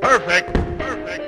Perfect. Perfect.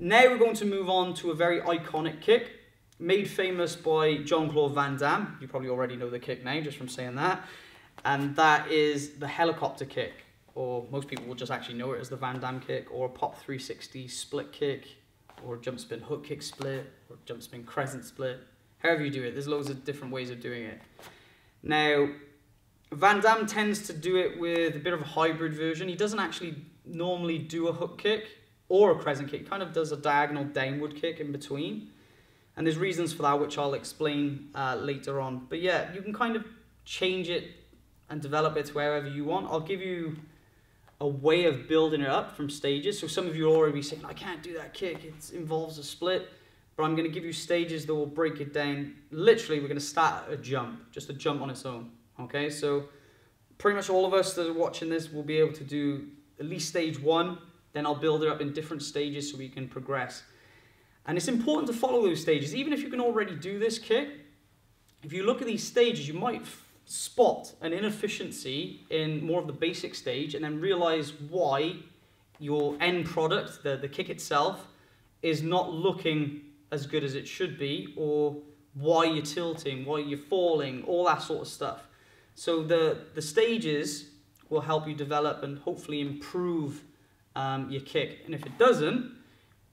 Now we're going to move on to a very iconic kick, made famous by Jean-Claude Van Damme. You probably already know the kick name just from saying that. And that is the helicopter kick, or most people will just actually know it as the Van Damme kick, or a pop 360 split kick, or jump spin hook kick split, or jump spin crescent split. However you do it, there's loads of different ways of doing it. Now, Van Damme tends to do it with a bit of a hybrid version. He doesn't actually normally do a hook kick or a crescent kick. He kind of does a diagonal downward kick in between. And there's reasons for that, which I'll explain uh, later on. But yeah, you can kind of change it and develop it to wherever you want. I'll give you a way of building it up from stages. So some of you are already saying, I can't do that kick, it involves a split. But I'm going to give you stages that will break it down. Literally, we're going to start a jump, just a jump on its own. Okay, so pretty much all of us that are watching this will be able to do at least stage one, then I'll build it up in different stages so we can progress. And it's important to follow those stages, even if you can already do this kick. If you look at these stages, you might spot an inefficiency in more of the basic stage and then realize why your end product, the, the kick itself, is not looking as good as it should be or why you're tilting, why you're falling, all that sort of stuff. So the, the stages will help you develop and hopefully improve um, your kick. And if it doesn't,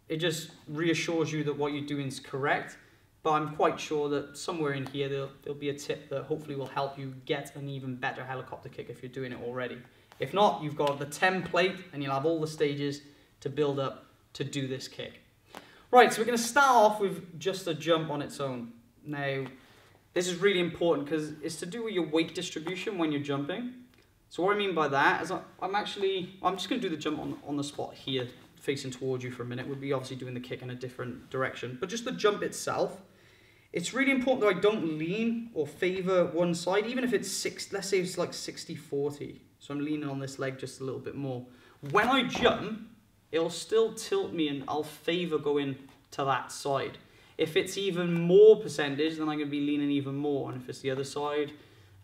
it just reassures you that what you're doing is correct. But I'm quite sure that somewhere in here there'll, there'll be a tip that hopefully will help you get an even better helicopter kick if you're doing it already. If not, you've got the template and you'll have all the stages to build up to do this kick. Right, so we're going to start off with just a jump on its own. Now, this is really important because it's to do with your weight distribution when you're jumping. So what I mean by that is I'm actually, I'm just going to do the jump on, on the spot here, facing towards you for a minute. We'll be obviously doing the kick in a different direction. But just the jump itself, it's really important that I don't lean or favor one side, even if it's six, let's say it's like 60-40. So I'm leaning on this leg just a little bit more. When I jump, it'll still tilt me and I'll favor going to that side. If it's even more percentage, then I'm going to be leaning even more. And if it's the other side,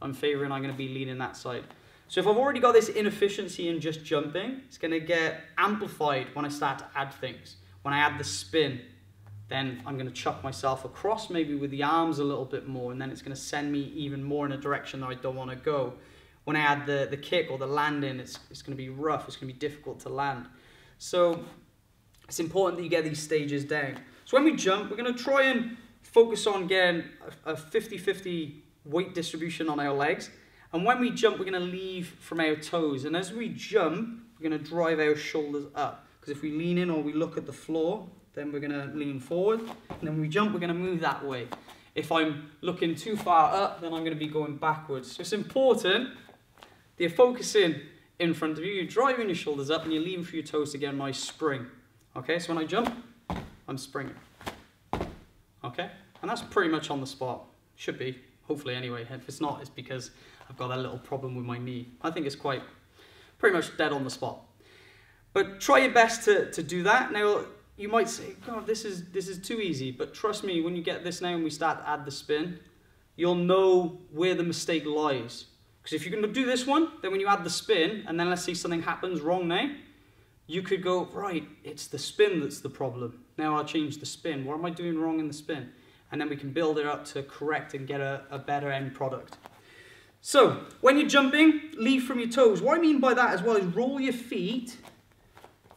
I'm favoring, I'm going to be leaning that side. So if I've already got this inefficiency in just jumping, it's going to get amplified when I start to add things. When I add the spin, then I'm going to chuck myself across maybe with the arms a little bit more, and then it's going to send me even more in a direction that I don't want to go. When I add the, the kick or the landing, it's, it's going to be rough, it's going to be difficult to land. So it's important that you get these stages down. So when we jump, we're going to try and focus on getting a 50-50 weight distribution on our legs. And when we jump, we're going to leave from our toes. And as we jump, we're going to drive our shoulders up. Because if we lean in or we look at the floor, then we're going to lean forward. And then when we jump, we're going to move that way. If I'm looking too far up, then I'm going to be going backwards. So it's important that you're focusing in front of you, you're driving your shoulders up, and you're leaning for your toes to get a nice spring. Okay, so when I jump, I'm springing. Okay, and that's pretty much on the spot. Should be, hopefully anyway. If it's not, it's because I've got a little problem with my knee. I think it's quite, pretty much dead on the spot. But try your best to, to do that. Now, you might say, God, this is, this is too easy. But trust me, when you get this now and we start to add the spin, you'll know where the mistake lies. Because if you're going to do this one, then when you add the spin, and then let's say something happens wrong now, you could go, right, it's the spin that's the problem. Now I'll change the spin. What am I doing wrong in the spin? And then we can build it up to correct and get a, a better end product. So, when you're jumping, leave from your toes. What I mean by that as well is roll your feet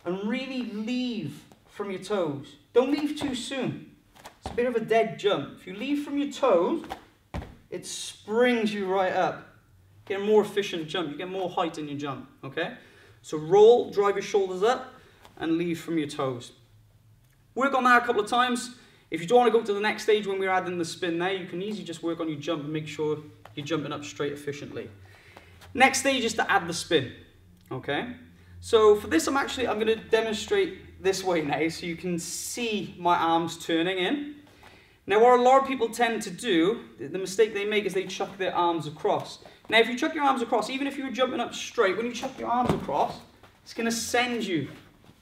and really leave from your toes. Don't leave too soon. It's a bit of a dead jump. If you leave from your toes, it springs you right up. Get a more efficient jump. You get more height in your jump, okay? So roll, drive your shoulders up, and leave from your toes. Work on that a couple of times. If you don't want to go to the next stage when we're adding the spin there, you can easily just work on your jump and make sure you're jumping up straight efficiently. Next stage is to add the spin, okay? So for this, I'm actually, I'm gonna demonstrate this way now so you can see my arms turning in. Now what a lot of people tend to do, the mistake they make is they chuck their arms across. Now if you chuck your arms across, even if you were jumping up straight, when you chuck your arms across, it's gonna send you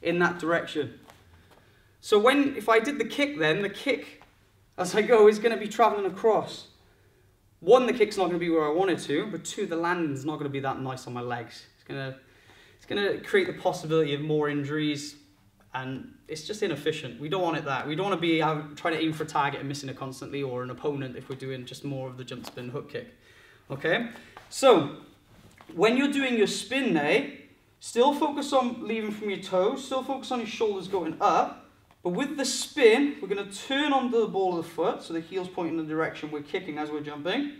in that direction. So when, if I did the kick then, the kick as I go is going to be traveling across. One, the kick's not going to be where I want it to, but two, the landing's not going to be that nice on my legs. It's going to, it's going to create the possibility of more injuries, and it's just inefficient. We don't want it that. We don't want to be trying to aim for a target and missing it constantly, or an opponent if we're doing just more of the jump spin hook kick. Okay, so when you're doing your spin there, still focus on leaving from your toes, still focus on your shoulders going up, but with the spin, we're going to turn onto the ball of the foot, so the heel's pointing in the direction we're kicking as we're jumping.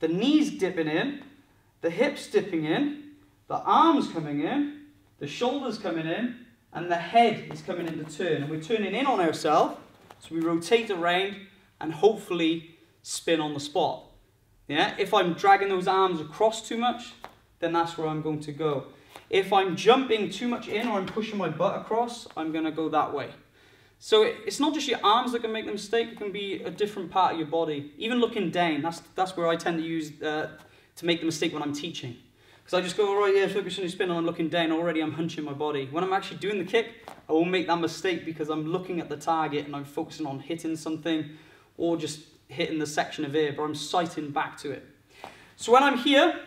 The knees dipping in, the hips dipping in, the arms coming in, the shoulders coming in, and the head is coming into turn. And we're turning in on ourselves, so we rotate around and hopefully spin on the spot. Yeah, if I'm dragging those arms across too much, then that's where I'm going to go. If I'm jumping too much in or I'm pushing my butt across, I'm going to go that way. So it's not just your arms that can make the mistake, it can be a different part of your body. Even looking down, that's, that's where I tend to use uh, to make the mistake when I'm teaching. Because I just go, all right, yeah, focus on your spin and I'm looking down, already I'm hunching my body. When I'm actually doing the kick, I won't make that mistake because I'm looking at the target and I'm focusing on hitting something or just hitting the section of air, but I'm sighting back to it. So when I'm here,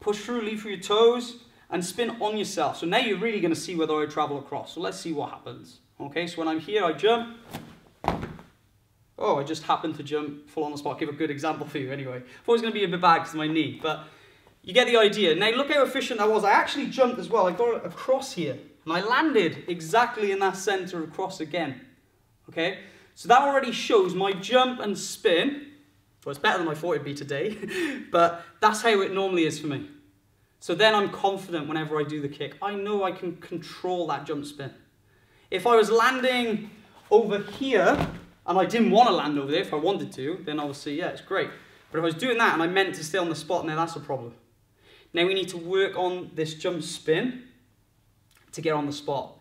push through, leave through your toes, and spin on yourself. So now you're really going to see whether I travel across. So let's see what happens. Okay, so when I'm here, I jump. Oh, I just happened to jump full on the spot. Give a good example for you anyway. I Thought it was going to be a bit bad because of my knee, but you get the idea. Now look how efficient I was. I actually jumped as well. I got across here, and I landed exactly in that center across again. Okay, so that already shows my jump and spin. Well, it's better than I thought it'd be today, but that's how it normally is for me. So then I'm confident whenever I do the kick. I know I can control that jump spin. If I was landing over here, and I didn't want to land over there, if I wanted to, then obviously, yeah, it's great. But if I was doing that and I meant to stay on the spot, now that's a problem. Now we need to work on this jump spin to get on the spot.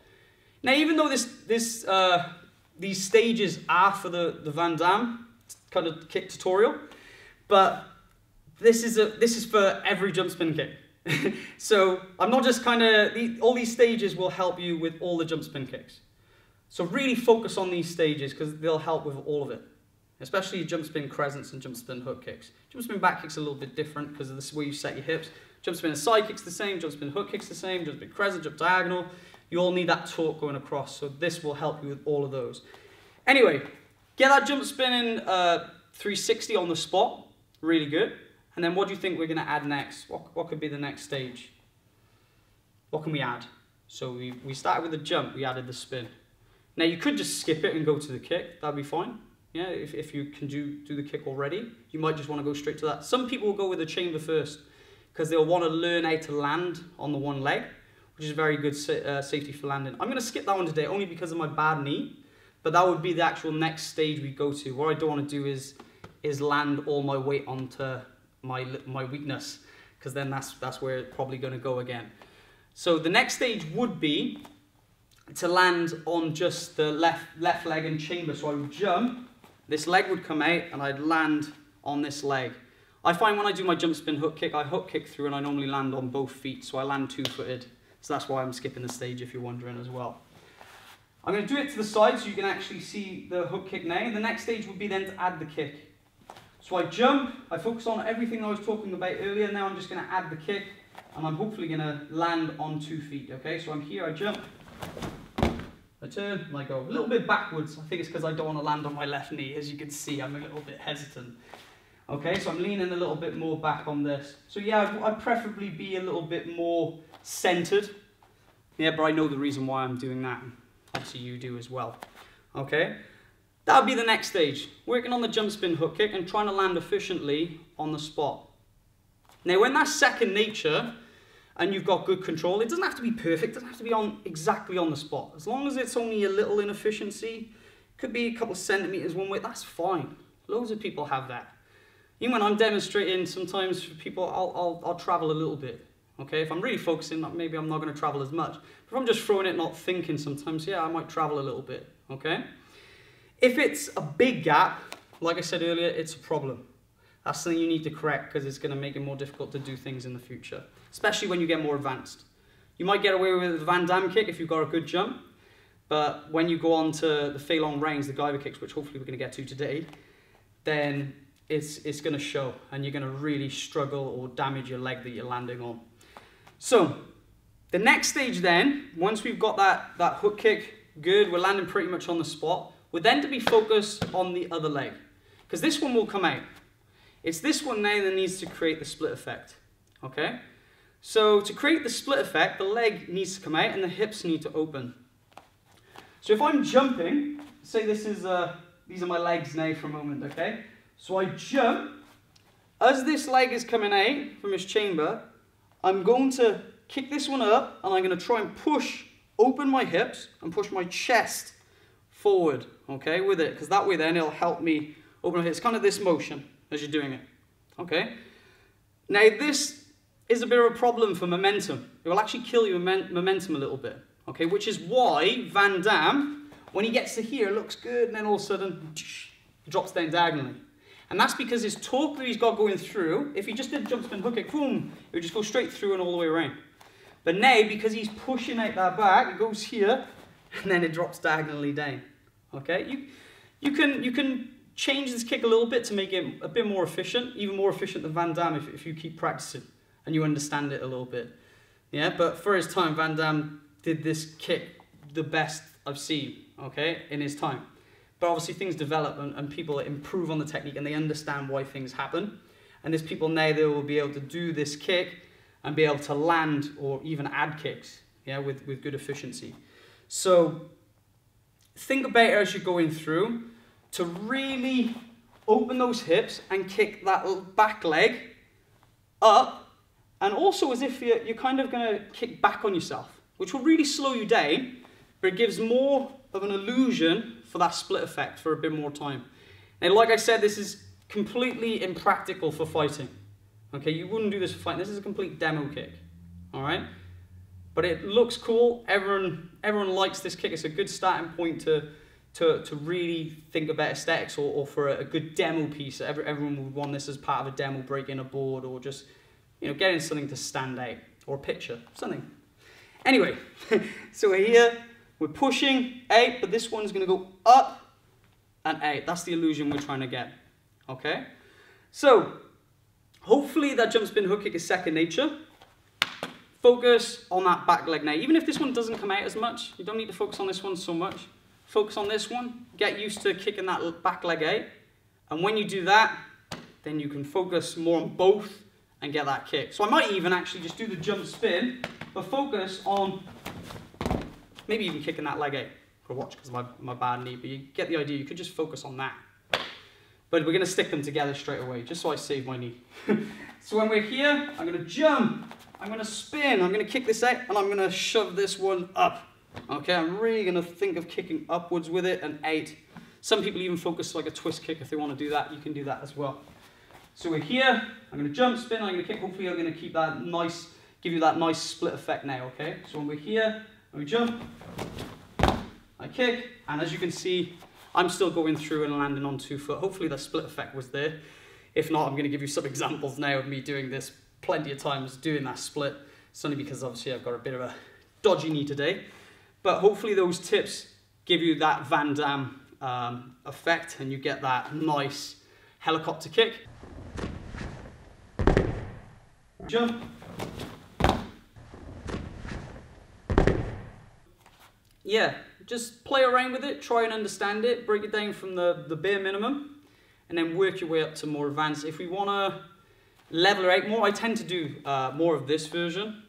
Now, even though this, this, uh, these stages are for the, the Van Damme kind of kick tutorial, but this is, a, this is for every jump spin kick. so I'm not just kind of, all these stages will help you with all the jump spin kicks. So really focus on these stages because they'll help with all of it. Especially jump spin crescents and jump spin hook kicks. Jump spin back kicks a little bit different because of the way you set your hips. Jump spin side kicks the same, jump spin hook kicks the same, jump spin crescent, jump diagonal. You all need that torque going across. So this will help you with all of those. Anyway, get that jump spinning uh, 360 on the spot. Really good. And then what do you think we're going to add next? What, what could be the next stage? What can we add? So we, we started with the jump, we added the spin. Now you could just skip it and go to the kick, that'd be fine. Yeah, if, if you can do, do the kick already, you might just want to go straight to that. Some people will go with the chamber first because they'll want to learn how to land on the one leg, which is very good sa uh, safety for landing. I'm going to skip that one today only because of my bad knee, but that would be the actual next stage we go to. What I don't want to do is, is land all my weight onto my, my weakness because then that's, that's where it's probably going to go again. So the next stage would be to land on just the left, left leg and chamber. So I would jump, this leg would come out and I'd land on this leg. I find when I do my jump spin hook kick, I hook kick through and I normally land on both feet. So I land two-footed. So that's why I'm skipping the stage if you're wondering as well. I'm going to do it to the side so you can actually see the hook kick now. The next stage would be then to add the kick. So I jump, I focus on everything I was talking about earlier, now I'm just going to add the kick, and I'm hopefully going to land on two feet, okay? So I'm here, I jump, I turn, and I go a little bit backwards. I think it's because I don't want to land on my left knee. As you can see, I'm a little bit hesitant. Okay, so I'm leaning a little bit more back on this. So yeah, I'd, I'd preferably be a little bit more centered. Yeah, but I know the reason why I'm doing that. Obviously you do as well. Okay, that would be the next stage, working on the jump spin hook kick and trying to land efficiently on the spot. Now when that's second nature and you've got good control, it doesn't have to be perfect, it doesn't have to be on exactly on the spot. As long as it's only a little inefficiency, could be a couple of centimeters one way, that's fine. Loads of people have that. Even when I'm demonstrating, sometimes for people, I'll, I'll, I'll travel a little bit. Okay, if I'm really focusing, maybe I'm not going to travel as much. But if I'm just throwing it, not thinking sometimes, yeah, I might travel a little bit. Okay? If it's a big gap, like I said earlier, it's a problem. That's something you need to correct because it's going to make it more difficult to do things in the future, especially when you get more advanced. You might get away with a Van Damme kick if you've got a good jump, But when you go on to the Long Reigns, the Guyver kicks, which hopefully we're going to get to today, then it's, it's going to show and you're going to really struggle or damage your leg that you're landing on. So the next stage then, once we've got that, that hook kick good, we're landing pretty much on the spot, we're then to be focused on the other leg. Because this one will come out. It's this one now that needs to create the split effect. Okay? So to create the split effect, the leg needs to come out and the hips need to open. So if I'm jumping, say this is, uh, these are my legs now for a moment, okay? So I jump, as this leg is coming out from its chamber, I'm going to kick this one up and I'm going to try and push, open my hips and push my chest forward, okay, with it, because that way then it'll help me open my hips. It's kind of this motion as you're doing it, okay? Now this is a bit of a problem for momentum. It will actually kill your momentum a little bit, okay, which is why Van Damme, when he gets to here, looks good, and then all of a sudden, drops down diagonally. And that's because his torque that he's got going through, if he just did jump spin hook kick, boom, it would just go straight through and all the way around. But now, because he's pushing out that back, it goes here, and then it drops diagonally down. Okay, you, you, can, you can change this kick a little bit to make it a bit more efficient, even more efficient than Van Damme if, if you keep practicing and you understand it a little bit. Yeah, but for his time, Van Damme did this kick the best I've seen, okay, in his time. But obviously things develop and, and people improve on the technique and they understand why things happen. And there's people now that will be able to do this kick and be able to land or even add kicks yeah, with, with good efficiency. So think about it as you're going through to really open those hips and kick that back leg up and also as if you're, you're kind of going to kick back on yourself, which will really slow you down, but it gives more of an illusion for that split effect for a bit more time. Now, like I said, this is completely impractical for fighting. Okay, you wouldn't do this for fighting. This is a complete demo kick. All right? But it looks cool. Everyone, everyone likes this kick. It's a good starting point to, to, to really think about aesthetics or, or for a, a good demo piece. Every, everyone would want this as part of a demo, breaking a board or just, you know, getting something to stand out or a picture, something. Anyway, so we're here, we're pushing eight, but this one's going to go up and eight. That's the illusion we're trying to get. Okay? So, hopefully that jump spin hook kick is second nature. Focus on that back leg now. Even if this one doesn't come out as much, you don't need to focus on this one so much. Focus on this one. Get used to kicking that back leg out. And when you do that, then you can focus more on both and get that kick. So I might even actually just do the jump spin, but focus on maybe even kicking that leg out for watch because of my, my bad knee, but you get the idea, you could just focus on that. But we're going to stick them together straight away, just so I save my knee. so when we're here, I'm going to jump, I'm going to spin, I'm going to kick this out, and I'm going to shove this one up. Okay, I'm really going to think of kicking upwards with it and out. Some people even focus like a twist kick if they want to do that, you can do that as well. So we're here, I'm going to jump, spin, I'm to kick, hopefully I'm going to keep that nice, give you that nice split effect now, okay? So when we're here, we jump, I kick, and as you can see, I'm still going through and landing on two foot. Hopefully the split effect was there. If not, I'm going to give you some examples now of me doing this plenty of times, doing that split. It's only because obviously I've got a bit of a dodgy knee today. But hopefully those tips give you that Van Damme um, effect and you get that nice helicopter kick. Jump. Yeah, just play around with it, try and understand it, break it down from the, the bare minimum, and then work your way up to more advanced. If we want to level it out more, I tend to do uh, more of this version.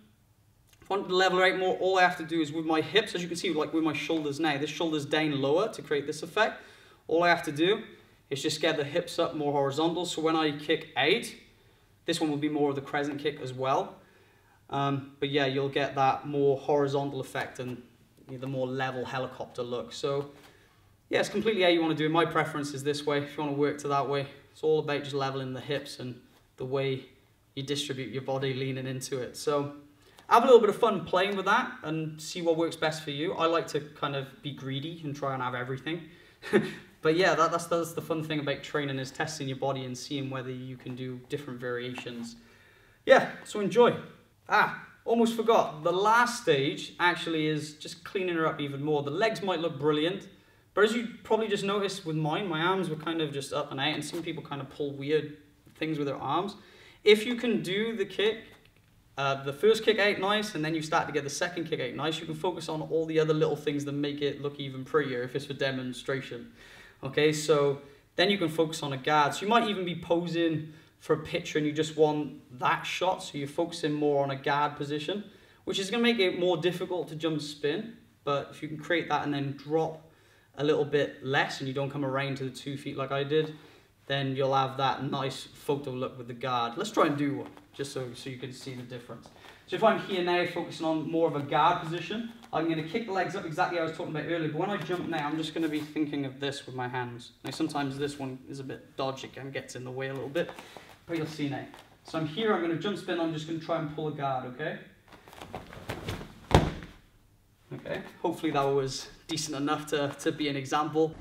If I want to level it out more, all I have to do is with my hips, as you can see, like with my shoulders now, this shoulder's down lower to create this effect. All I have to do is just get the hips up more horizontal, so when I kick out, this one will be more of the crescent kick as well. Um, but yeah, you'll get that more horizontal effect and the more level helicopter look. So yeah, it's completely how you want to do it. My preference is this way. If you want to work to that way, it's all about just leveling the hips and the way you distribute your body leaning into it. So have a little bit of fun playing with that and see what works best for you. I like to kind of be greedy and try and have everything. but yeah, that, that's, that's the fun thing about training is testing your body and seeing whether you can do different variations. Yeah, so enjoy. Ah, almost forgot, the last stage actually is just cleaning her up even more. The legs might look brilliant, but as you probably just noticed with mine, my arms were kind of just up and out, and some people kind of pull weird things with their arms. If you can do the kick, uh, the first kick out nice, and then you start to get the second kick out nice, you can focus on all the other little things that make it look even prettier if it's for demonstration. Okay, so then you can focus on a guard. So you might even be posing for a picture and you just want that shot, so you're focusing more on a guard position, which is going to make it more difficult to jump spin. But if you can create that and then drop a little bit less and you don't come around to the two feet like I did, then you'll have that nice photo look with the guard. Let's try and do one, just so, so you can see the difference. So if I'm here now focusing on more of a guard position, I'm going to kick the legs up exactly I was talking about earlier, but when I jump now, I'm just going to be thinking of this with my hands. Now sometimes this one is a bit dodgy and gets in the way a little bit, but you'll see now. So I'm here, I'm going to jump spin, I'm just going to try and pull a guard, okay? Okay, hopefully that was decent enough to, to be an example.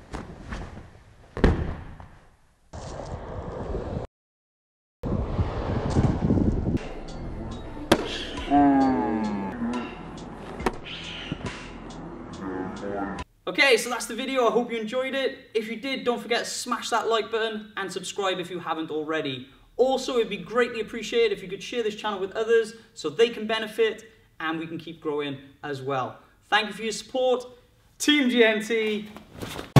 Okay, so that's the video. I hope you enjoyed it. If you did, don't forget to smash that like button and subscribe if you haven't already. Also, it'd be greatly appreciated if you could share this channel with others so they can benefit and we can keep growing as well. Thank you for your support. Team GNT.